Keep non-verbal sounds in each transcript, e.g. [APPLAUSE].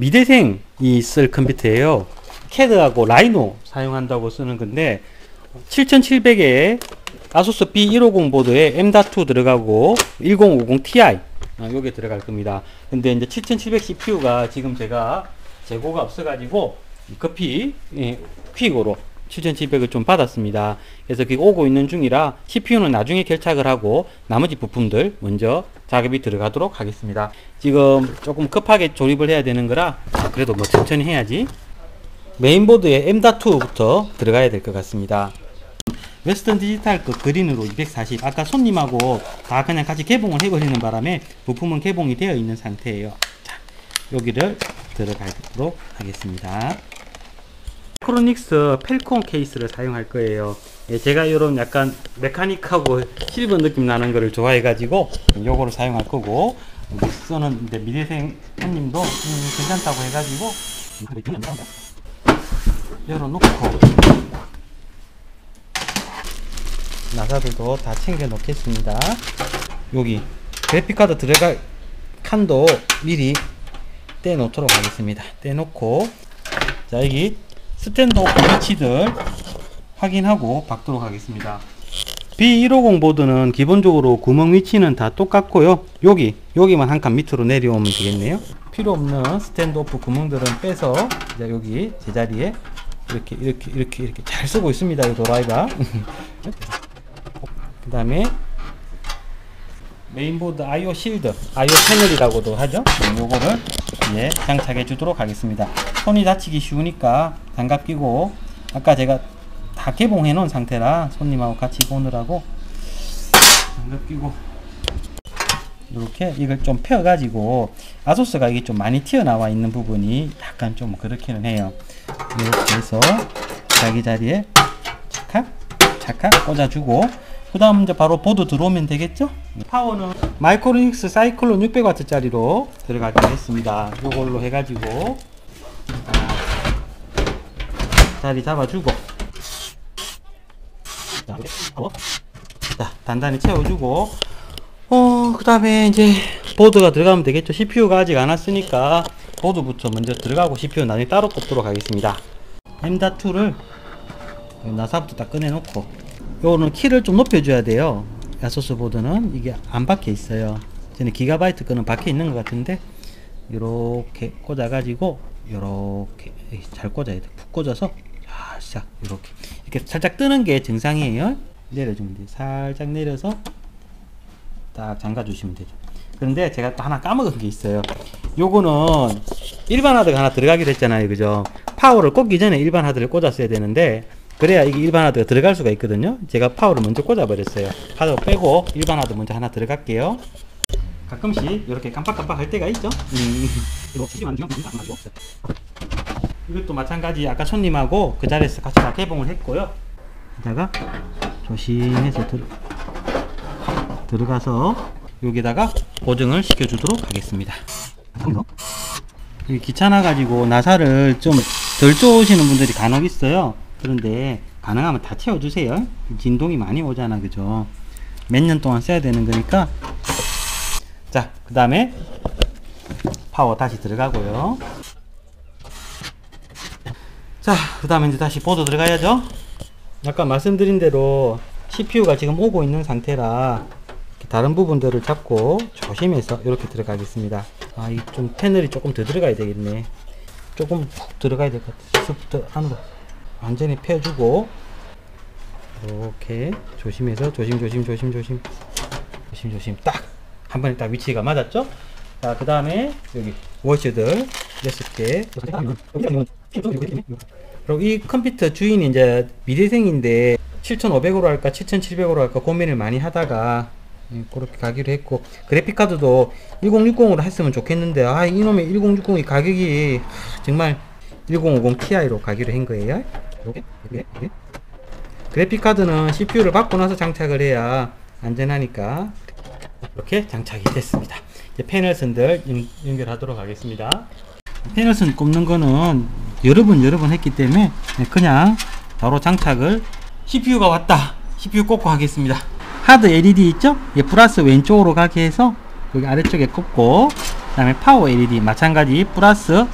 미대생이 쓸 컴퓨터예요. 캐드하고 라이노 사용한다고 쓰는 건데 7700에 아수스 B150 보드에 M.2 들어가고 1050 Ti 아, 요게 들어갈 겁니다. 근데 이제 7700 CPU가 지금 제가 재고가 없어가지고 급히 예, 퀵으로 7700을 좀 받았습니다. 그래서 그게 오고 있는 중이라 CPU는 나중에 결착을 하고 나머지 부품들 먼저 작업이 들어가도록 하겠습니다. 지금 조금 급하게 조립을 해야 되는 거라 그래도 뭐 천천히 해야지. 메인보드에 M.2부터 들어가야 될 것 같습니다. 웨스턴 디지털 그 그린으로 240 아까 손님하고 다 그냥 같이 개봉을 해버리는 바람에 부품은 개봉이 되어 있는 상태예요. 자, 여기를 들어가도록 하겠습니다. 크로닉스 펠콘 케이스를 사용할 거예요. 예, 제가 이런 약간 mechanic하고 실버 느낌 나는 거를 좋아해 가지고 요거를 사용할 거고 믹서는 이제 미대생 손님도 음, 괜찮다고 해 가지고 열어놓고 나사들도 다 챙겨 놓겠습니다. 여기 그래픽카드 들어갈 칸도 미리 떼 놓도록 하겠습니다. 떼 놓고 자 여기 스탠드 오프 위치들 확인하고 박도록 하겠습니다. B150 보드는 기본적으로 구멍 위치는 다 똑같고요. 여기 여기만 한 칸 밑으로 내려오면 되겠네요. 필요 없는 standoff 구멍들은 빼서 이제 여기 제자리에 이렇게 이렇게 이렇게 이렇게 잘 쓰고 있습니다. 이 도라이가. [LAUGHS] 그 다음에 메인보드 IO shield, IO panel이라고도 하죠. 요거를 예, 장착해 주도록 하겠습니다. 손이 다치기 쉬우니까 장갑 끼고 아까 제가 다 개봉해 놓은 상태라 손님하고 같이 보느라고 장갑 끼고 이렇게 이걸 좀 펴 가지고 아소스가 이게 좀 많이 튀어나와 있는 부분이 약간 좀 그렇기는 해요. 이렇게 해서 자기 자리에 착착 착착 꽂아주고 그 다음 이제 바로 보드 들어오면 되겠죠? 파워는 마이크로닉스 사이클론 600W짜리로 들어가게 했습니다. 요걸로 해가지고 자리 잡아주고 자, 단단히 채워주고 어, 그 다음에 이제 보드가 들어가면 되겠죠. CPU가 아직 안 왔으니까 보드부터 먼저 들어가고 CPU 나중에 따로 꼽도록 하겠습니다. M.2를 나사부터 딱 꺼내놓고 요거는 키를 좀 높여줘야 돼요. 야소스 보드는 이게 안 박혀 있어요. 저는 기가바이트 거는 박혀 있는 것 같은데 이렇게 꽂아 가지고 이렇게 잘 꽂아야 돼. 푹 꽂아서 살짝 이렇게 이렇게 살짝 뜨는 게 정상이에요. 내려주면 돼요. 살짝 내려서 딱 잠가 주시면 되죠. 그런데 제가 또 하나 까먹은 게 있어요. 요거는 일반 하드가 하나 들어가기로 했잖아요. 그죠? 파워를 꽂기 전에 일반 하드를 꽂았어야 되는데 그래야 이게 일반 하드가 들어갈 수가 있거든요. 제가 파워를 먼저 꽂아 버렸어요. 하드 빼고 일반 하드 먼저 하나 들어갈게요. 가끔씩 이렇게 깜빡깜빡 할 때가 있죠. 음. 이것도 마찬가지 아까 손님하고 그 자리에서 같이 다 개봉을 했고요. 여기다가 조심해서 들, 들어가서 여기다가 고정을 시켜주도록 하겠습니다. 귀찮아 가지고 나사를 좀 덜 쪼으시는 분들이 간혹 있어요. 그런데 가능하면 다 채워주세요. 진동이 많이 오잖아, 그죠? 몇 년 동안 써야 되는 거니까. 자, 그 다음에 파워 다시 들어가고요. 자, 그 다음에 이제 다시 보드 들어가야죠. 아까 말씀드린 대로 CPU가 지금 오고 있는 상태라 다른 부분들을 잡고 조심해서 이렇게 들어가겠습니다. 아, 이 좀 패널이 조금 더 들어가야 되겠네. 조금 푹 들어가야 될 것 같아. 습부터 안으로 완전히 펴주고. 이렇게 조심해서 조심 조심 조심 조심. 조심 조심. 딱! 한 번에 딱 위치가 맞았죠? 자, 그 다음에 여기 워셔들 6개. 그리고 이 컴퓨터 주인이 이제 미대생인데 7500으로 할까 7700으로 할까 고민을 많이 하다가 예, 그렇게 가기로 했고 그래픽카드도 1060으로 했으면 좋겠는데 아 이놈의 1060이 가격이 정말 1050 Ti로 가기로 한 거예요 이렇게? 이렇게? 그래픽카드는 CPU를 받고 나서 장착을 해야 안전하니까 이렇게 장착이 됐습니다. 이제 패널선들 연, 결하도록 하겠습니다. 패널선 꼽는 거는 여러 번 여러 번 했기 때문에 그냥 바로 장착을 CPU가 왔다. CPU 꽂고 하겠습니다. 하드 LED 있죠? 예, 플러스 왼쪽으로 가게 해서 여기 아래쪽에 꽂고 그 다음에 파워 LED 마찬가지 플러스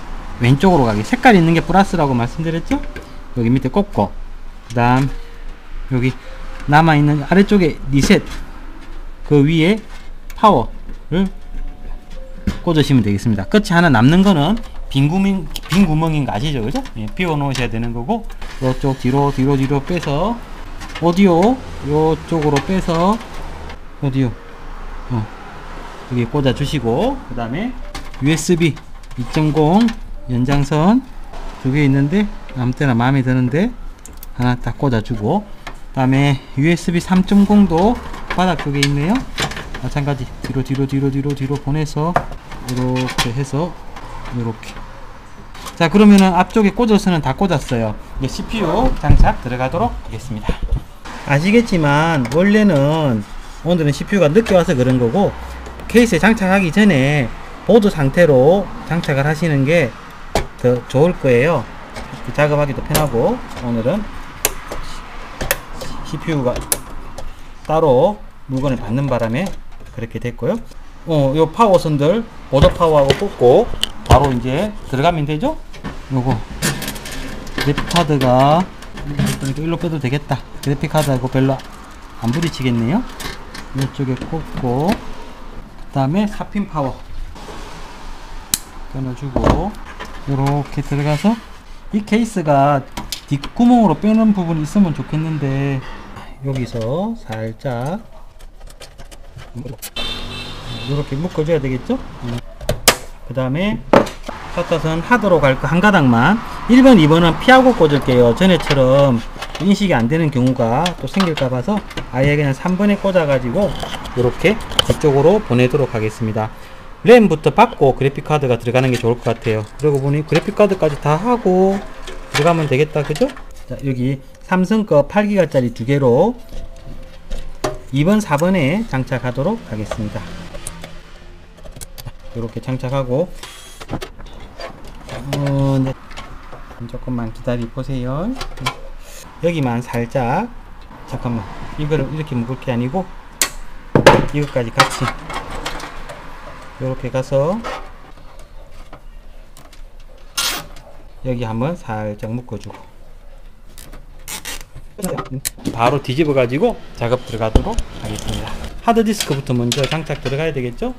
왼쪽으로 가게. 색깔 있는 게 플러스라고 말씀드렸죠 여기 밑에 꽂고 그 다음 여기 남아있는 아래쪽에 리셋. 그 위에 파워를 꽂으시면 되겠습니다. 끝이 하나 남는 거는 빈, 구멍, 빈 구멍인 거 아시죠? 그죠? 예, 비워 놓으셔야 되는 거고 이쪽 뒤로 뒤로 뒤로 빼서 오디오 요쪽으로 빼서 오디오. 어, 여기 꽂아 주시고 그 다음에 USB 2.0 연장선 두 개 있는데 아무 때나 마음에 드는데 하나 딱 꽂아주고 그 다음에 USB 3.0도 바닥 쪽에 있네요. 마찬가지 뒤로 뒤로 뒤로 뒤로 뒤로 보내서 이렇게 해서 이렇게. 자 그러면은 앞쪽에 꽂아서는 다 꽂았어요. 이제 CPU 장착 들어가도록 하겠습니다. 아시겠지만 원래는 오늘은 CPU가 늦게 와서 그런 거고 케이스에 장착하기 전에 보드 상태로 장착을 하시는 게 더 좋을 거예요 작업하기도 편하고 오늘은 CPU가 따로 물건을 받는 바람에 그렇게 됐고요. 어, 요 파워선들 보드 파워하고 꽂고 바로 이제 들어가면 되죠? 요거. 그래픽 카드가 일로 빼도 되겠다. 그래픽 카드하고 별로 안 부딪히겠네요. 이쪽에 꽂고 그 다음에 4핀 파워 꽂아주고 이렇게 들어가서 이 케이스가 뒷구멍으로 빼는 부분이 있으면 좋겠는데 여기서 살짝 이렇게 묶어줘야 되겠죠? 그 다음에 샷tat은 하드로 갈거한 가닥만 1번 2번은 피하고 꽂을게요. 전에처럼 인식이 안 되는 경우가 또 생길까 봐서 아예 그냥 3번에 꽂아 가지고 이렇게 뒤쪽으로 보내도록 하겠습니다 램부터 받고 그래픽카드가 들어가는 게 좋을 것 같아요. 그러고 보니 그래픽카드까지 다 하고 들어가면 되겠다. 그죠? 자 여기 삼성 거 8기가짜리 두 개로 2번 4번에 장착하도록 하겠습니다. 이렇게 장착하고. 어, 네. 조금만 기다리 보세요. 여기만 살짝 잠깐만. 이거를 이렇게 묶을 게 아니고 이것까지 같이 이렇게 가서 여기 한번 살짝 묶어주고. 바로 뒤집어 가지고 작업 들어가도록 하겠습니다. 하드디스크부터 먼저 장착 들어가야 되겠죠?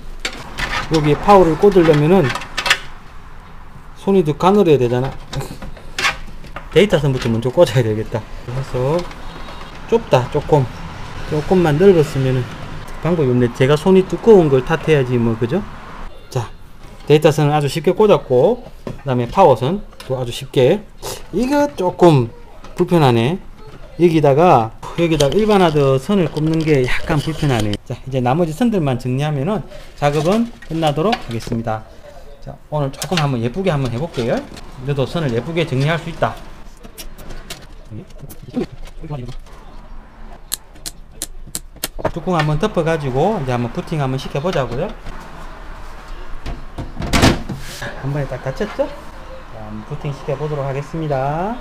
여기에 파워를 꽂으려면은 손이 더 가늘어야 되잖아. 데이터선부터 먼저 꽂아야 되겠다. 그래서 좁다 조금. 조금만 넓었으면은 방법이 없네 제가 손이 두꺼운 걸 탓해야지 뭐 그죠? 자 데이터선은 아주 쉽게 꽂았고 그 다음에 파워선 또 아주 쉽게. 이거 조금 불편하네. 여기다가 여기다가 일반 하드 선을 꼽는 게 약간 불편하네. 자 이제 나머지 선들만 정리하면은 작업은 끝나도록 하겠습니다. 자 오늘 조금 한번 예쁘게 한번 해볼게요. 그래도 선을 예쁘게 정리할 수 있다 뚜껑 한번 덮어 가지고 이제 한번 부팅 한번 시켜 보자고요 한 번에 딱 닫혔죠? 자, 한번 부팅 시켜 보도록 하겠습니다